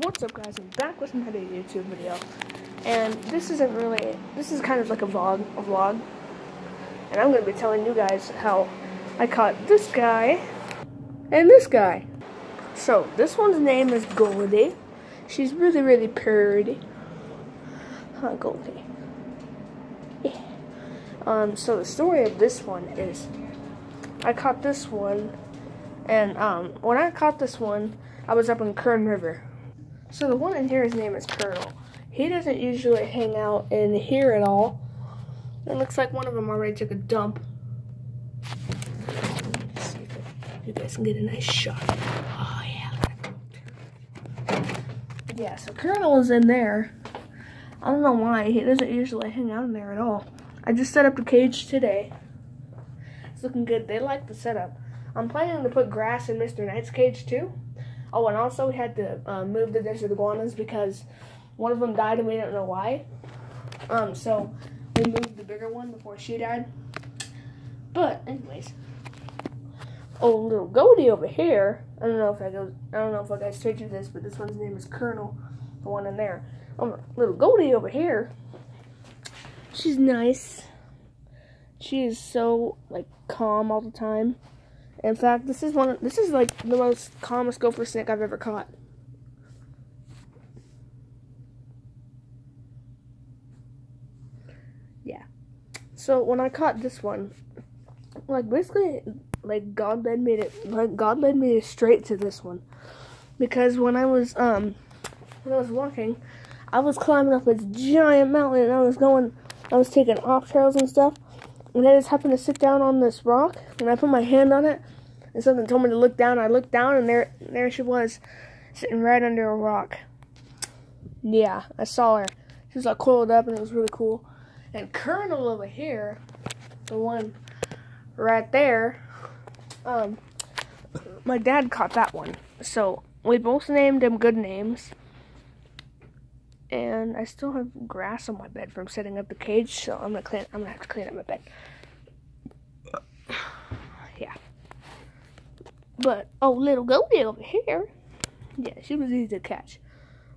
What's up guys, I'm back with another YouTube video. And this isn't really, this is kind of like a vlog, a vlog. And I'm going to be telling you guys how I caught this guy and this guy. So, this one's name is Goldie. She's really, really pretty. Huh, Goldie. Yeah. Um, so the story of this one is, I caught this one, and um, when I caught this one, I was up in Kern River. So the one in here, his name is Colonel. He doesn't usually hang out in here at all. It looks like one of them already took a dump. Let's see if you guys can get a nice shot. Oh yeah. Yeah, so Colonel is in there. I don't know why. He doesn't usually hang out in there at all. I just set up the cage today. It's looking good. They like the setup. I'm planning to put grass in Mr. Knight's cage too. Oh, and also we had to uh, move the desert iguanas because one of them died and we didn't know why. Um, so we moved the bigger one before she died. But anyways, oh, little Goldie over here. I don't know if I go. I don't know if I guys told you this, but this one's name is Colonel, the one in there. Um, little Goldie over here. She's nice. She is so like calm all the time. In fact, this is one. This is like the most calmest gopher snake I've ever caught. Yeah. So when I caught this one, like basically, like God led me to like God led me straight to this one, because when I was um when I was walking, I was climbing up this giant mountain and I was going, I was taking off trails and stuff and I just happened to sit down on this rock, and I put my hand on it, and something told me to look down. I looked down, and there, there she was, sitting right under a rock. Yeah, I saw her. She was like coiled up, and it was really cool. And Colonel over here, the one right there, um, my dad caught that one. So we both named him good names. And I still have grass on my bed from setting up the cage, so I'm gonna clean. I'm gonna have to clean up my bed. Yeah. But oh, little Goldie over here. Yeah, she was easy to catch.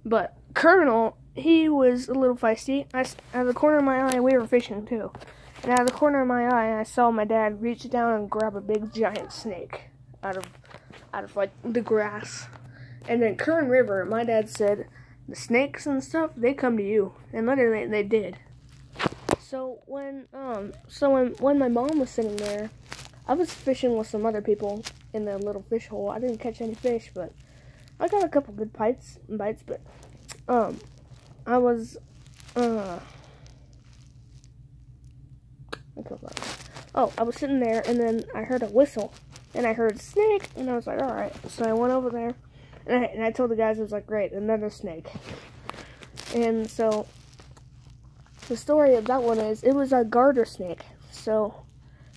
But Colonel, he was a little feisty. I, out of the corner of my eye, we were fishing too. And out of the corner of my eye, I saw my dad reach down and grab a big giant snake out of out of like the grass. And then Kern River, my dad said the snakes and stuff, they come to you. And literally they did. So when um so when when my mom was sitting there, I was fishing with some other people in the little fish hole. I didn't catch any fish, but I got a couple good bites bites, but um I was uh Oh, I was sitting there and then I heard a whistle and I heard snake and I was like, all right. So I went over there and I, and I told the guys, I was like, great, another snake. And so, the story of that one is, it was a garter snake. So,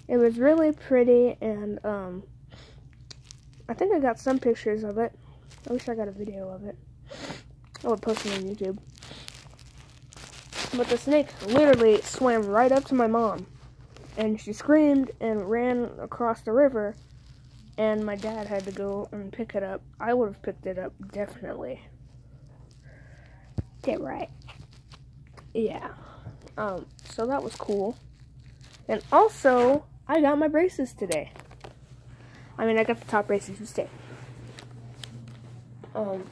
it was really pretty, and, um, I think I got some pictures of it. I wish I got a video of it. I would post it on YouTube. But the snake literally swam right up to my mom. And she screamed and ran across the river and my dad had to go and pick it up. I would have picked it up definitely. Get right. Yeah. Um, so that was cool. And also, I got my braces today. I mean, I got the top braces today. Um,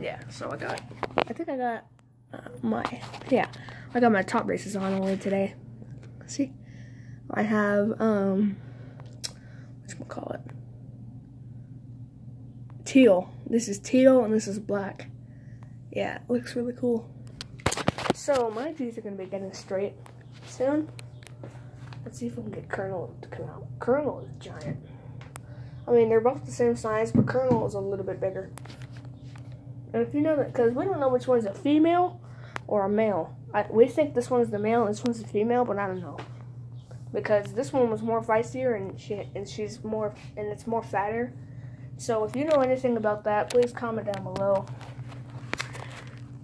yeah, so I got, I think I got uh, my, yeah, I got my top braces on only today. See? I have, um, call it? Teal. This is teal and this is black. Yeah, looks really cool. So my teeth are gonna be getting straight soon. Let's see if we can get Colonel to come out. Colonel is giant. I mean, they're both the same size, but Colonel is a little bit bigger. And if you know that, because we don't know which one's a female or a male. I, we think this one's the male and this one's the female, but I don't know because this one was more feistier and she and she's more and it's more fatter. So if you know anything about that, please comment down below.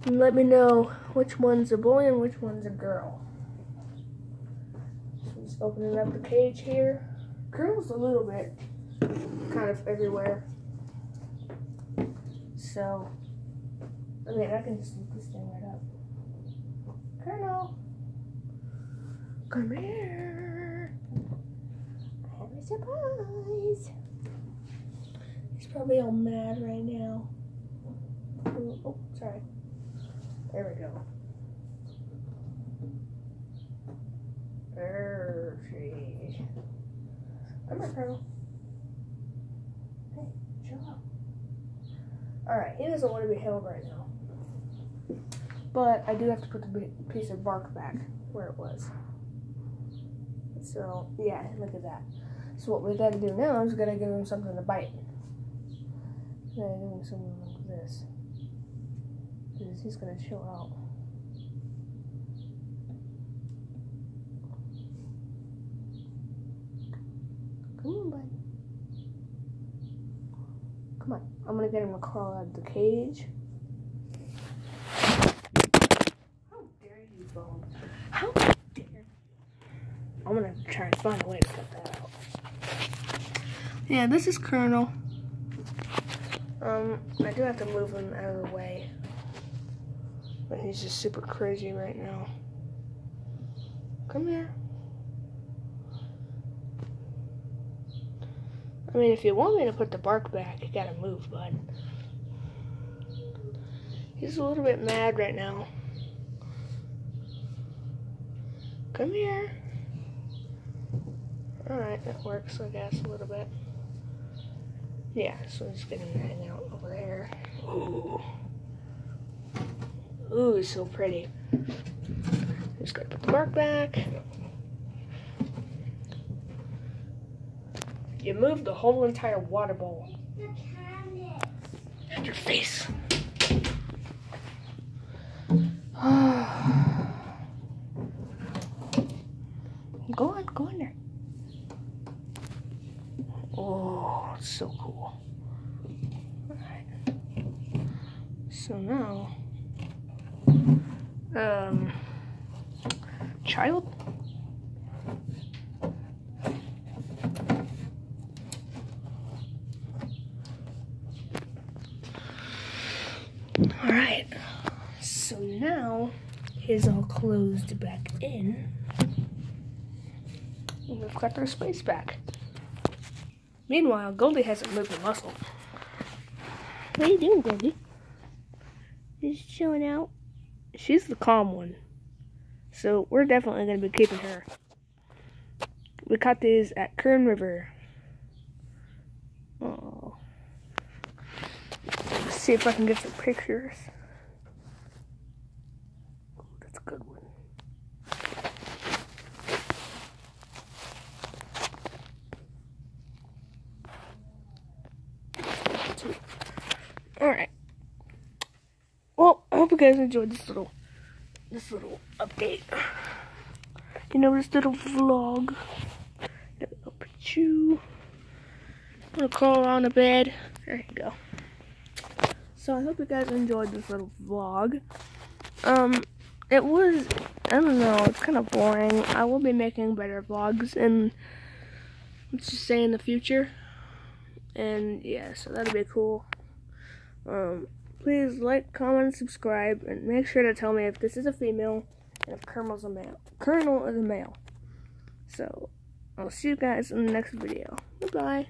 And let me know which one's a boy and which one's a girl. So just opening up the cage here. Girl's a little bit kind of everywhere. So I mean, I can just look this thing right up. Colonel, come here. Surprise. He's probably all mad right now. Ooh, oh, sorry. There we go. Come here, Colonel. Hey, chill out. Alright, he doesn't want to be held right now. But I do have to put the piece of bark back where it was. So, yeah, look at that. So what we gotta do now is gotta give him something to bite. Gotta give him something like this. Because he's gonna chill out. Come on, bud. Come on. I'm gonna get him to crawl out of the cage. How dare you, Bone? How dare you? I'm gonna try and find a way to cut that out. Yeah, this is Colonel. Um, I do have to move him out of the way. But he's just super crazy right now. Come here. I mean, if you want me to put the bark back, you gotta move, bud. He's a little bit mad right now. Come here. Alright, that works, I guess, a little bit. Yeah, so he's gonna hang out over there. Ooh. Ooh, so pretty. Just gotta put the bark back. You moved the whole entire water bowl. And your face. go on, go in there. Oh, it's so cool. Alright. So now, um, child? Alright, so now is all closed back in. And we've got our space back. Meanwhile, Goldie hasn't moved a muscle. What are you doing, Goldie? Just chilling out. She's the calm one. So we're definitely going to be keeping her. We caught these at Kern River. Oh. Let's see if I can get some pictures. That's a good one. Alright. You guys enjoyed this little this little update. You know, this little vlog. Up at you. I'm gonna crawl around the bed. There you go. So I hope you guys enjoyed this little vlog. Um, it was, I don't know, it's kind of boring. I will be making better vlogs and let's just say in the future. And yeah, so that'll be cool. Um, please like, comment, subscribe, and make sure to tell me if this is a female and if Colonel's a male. Colonel is a male. So, I'll see you guys in the next video. Goodbye.